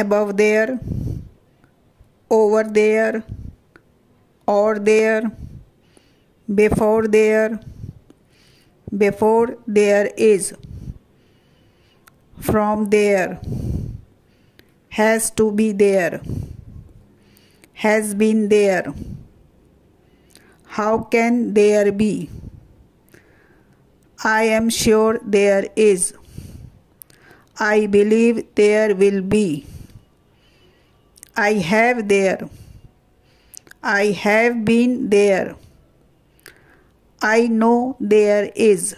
above there, over there, or there, before there, before there is, from there, has to be there, has been there. How can there be? I am sure there is. I believe there will be. I have there. I have been there. I know there is.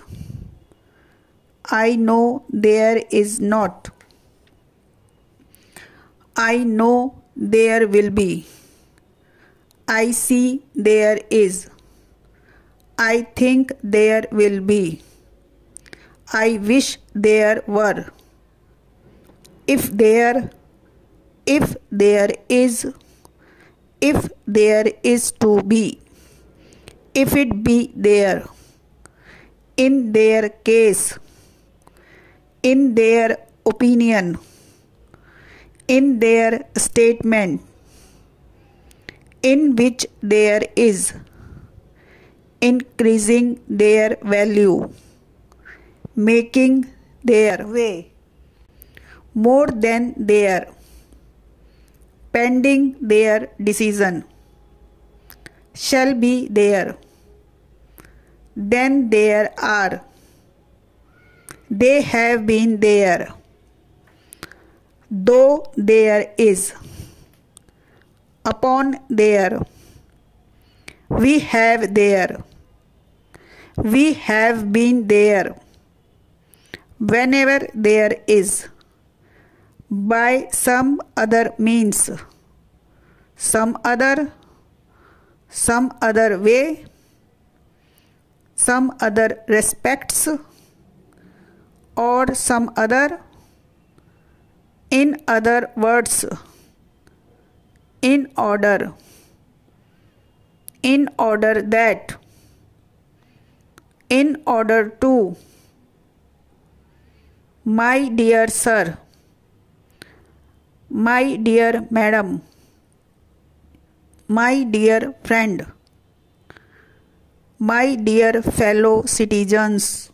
I know there is not. I know there will be. I see there is. I think there will be. I wish there were. If there, if there is, if there is to be, if it be there, in their case, in their opinion, in their statement, in which there is, increasing their value, making their way, more than their, pending their decision, shall be there, then there are, they have been there, though there is, upon there, we have there, we have been there, whenever there is, by some other means, some other, some other way, some other respects, or some other, in other words, in order, in order that, in order to, my dear sir, my dear madam, my dear friend, my dear fellow citizens,